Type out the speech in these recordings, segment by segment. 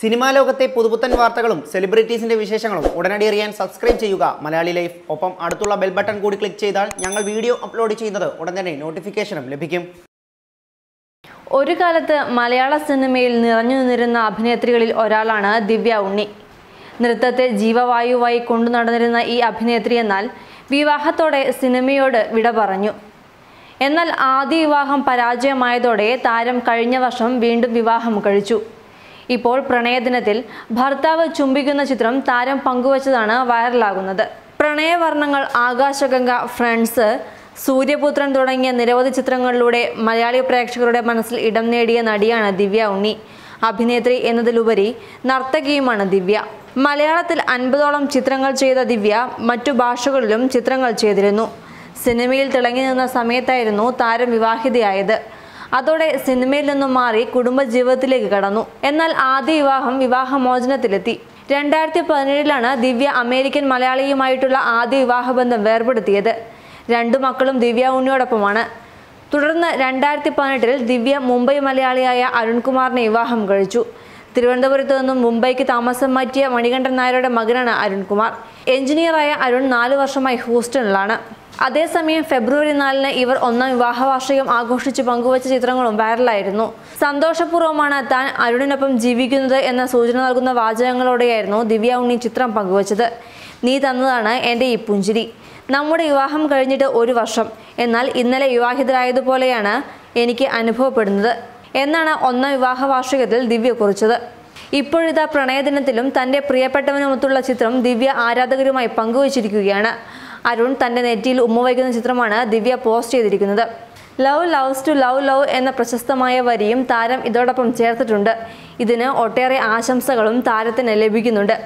Cinema ലോകത്തെ പുതുപുത്തൻ വാർത്തകളും സെലിബ്രിറ്റീസിന്റെ വിശേഷങ്ങളും ഉടനടി അറിയാൻ സബ്സ്ക്രൈബ് ചെയ്യുക. മലയാളി ലൈഫ്. ഒപ്പം അടുത്തുള്ള ബെൽ ബട്ടൺ കൂടി ക്ലിക്ക് ചെയ്താൽ ഞങ്ങൾ വീഡിയോ അപ്ലോഡ് ചെയ്യുന്നത് ഉടൻ തന്നെ നോട്ടിഫിക്കേഷനും ലഭിക്കും. ഒരു കാലത്ത് മലയാള സിനിമയിൽ നിറഞ്ഞു നിന്നിരുന്ന അഭിനേത്രികളിൽ ഒരാളാണ് ദിവ്യ ഉണ്ണി. നൃത്തത്തെ ജീവവായുവായി കൊണ്ടു നടന്നിരുന്ന ഈ അഭിനേത്രി എന്നാൽ വിവാഹത്തോടെ സിനിമയോട് വിട പറഞ്ഞു. എന്നാൽ ആദ്യ വിവാഹം പരാജയമായതോടെ താരം കഴിഞ്ഞ വർഷം വീണ്ടും വിവാഹം കഴിച്ചു. ഇപ്പോൾ പ്രണയദിനത്തിൽ ഭർത്താവ് ചുംബിക്കുന്ന ചിത്രം താരം പങ്കുവച്ചതാണ് വൈറലാകുന്നത്. പ്രണയവർണങ്ങൾ ആകാശഗംഗ ഫ്രണ്ട്സ് സൂര്യപുത്രൻ തുടങ്ങിയ നിരവധി ചിത്രങ്ങളിലൂടെ മലയാളി പ്രേക്ഷകരുടെ മനസ്സിൽ ഇടം നേടിയ നടിയാണ് ദിവ്യ ഉണ്ണി. അഭിനേത്രി എന്നതിലുപരി നർത്തകിയുമാണ് ദിവ്യ. മലയാളത്തിൽ അൻപതോളം ചിത്രങ്ങൾ ചെയ്ത ദിവ്യ മറ്റു ഭാഷകളിലും ചിത്രങ്ങൾ ചെയ്തിരുന്നു. സിനിമയിൽ തിളങ്ങി നിന്ന സമയത്തായിരുന്നു താരം വിവാഹിതയായത്. അതോടെ സിനിമയിൽ നിന്നും മാറി കുടുംബ ജീവിതത്തിലേക്ക് കടന്നു. എന്നാൽ ആദ്യ വിവാഹം വിവാഹമോചനത്തിലെത്തി. രണ്ടായിരത്തി പതിനേഴിലാണ് ദിവ്യ അമേരിക്കൻ മലയാളിയുമായിട്ടുള്ള ആദ്യ വിവാഹബന്ധം വേർപെടുത്തിയത്. രണ്ടു മക്കളും ദിവ്യ ഉണ്ണിയോടൊപ്പമാണ്. തുടർന്ന് രണ്ടായിരത്തി പതിനെട്ടിൽ ദിവ്യ മുംബൈ മലയാളിയായ അരുൺകുമാറിനെ വിവാഹം കഴിച്ചു. തിരുവനന്തപുരത്ത് നിന്നും മുംബൈക്ക് താമസം മാറ്റിയ മണികണ്ഠൻ നായരുടെ മകനാണ് അരുൺകുമാർ. എഞ്ചിനീയറായ അരുൺ നാല് വർഷമായി ഹൂസ്റ്റണിലാണ്. അതേസമയം ഫെബ്രുവരി നാലിന് ഇവർ ഒന്നാം വിവാഹ വാർഷികം ആഘോഷിച്ച് പങ്കുവച്ച ചിത്രങ്ങളും വൈറലായിരുന്നു. സന്തോഷപൂർവമാണ് താൻ അരുണിനൊപ്പം ജീവിക്കുന്നത് എന്ന സൂചന നൽകുന്ന വാചകങ്ങളോടെയായിരുന്നു ദിവ്യ ഉണ്ണി ചിത്രം പങ്കുവച്ചത്. നീ തന്നതാണ് എന്റെ ഈ പുഞ്ചിരി. നമ്മുടെ വിവാഹം കഴിഞ്ഞിട്ട് ഒരു വർഷം. എന്നാൽ ഇന്നലെ വിവാഹിതരായതുപോലെയാണ് എനിക്ക് അനുഭവപ്പെടുന്നത്. എന്നാണ് ഒന്നാം വിവാഹ വാർഷികത്തിൽ ദിവ്യ കുറിച്ചത്. ഇപ്പോഴിതാ പ്രണയദിനത്തിലും തന്റെ പ്രിയപ്പെട്ടവനുമൊത്തുള്ള ചിത്രം ദിവ്യ ആരാധകരുമായി പങ്കുവച്ചിരിക്കുകയാണ്. അരുൺ തന്റെ നെറ്റിയിൽ ഉമ്മ വയ്ക്കുന്ന ചിത്രമാണ് ദിവ്യ പോസ്റ്റ് ചെയ്തിരിക്കുന്നത്. Love loves to love love എന്ന പ്രശസ്തമായ വരിയും താരം ഇതോടൊപ്പം ചേർത്തിട്ടുണ്ട്. ഇതിന് ഒട്ടേറെ ആശംസകളും താരത്തിന് ലഭിക്കുന്നുണ്ട്.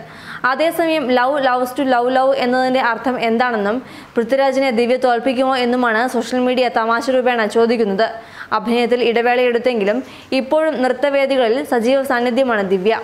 അതേസമയം love loves to love love എന്നതിന്റെ അർത്ഥം എന്താണെന്നും പൃഥ്വിരാജിനെ ദിവ്യ തോൽപ്പിക്കുമോ എന്നുമാണ് സോഷ്യൽ മീഡിയ തമാശ രൂപേണ ചോദിക്കുന്നത്. അഭിനയത്തിൽ ഇടവേളയെടുത്തെങ്കിലും ഇപ്പോഴും നൃത്തവേദികളിൽ സജീവ സാന്നിധ്യമാണ് ദിവ്യ.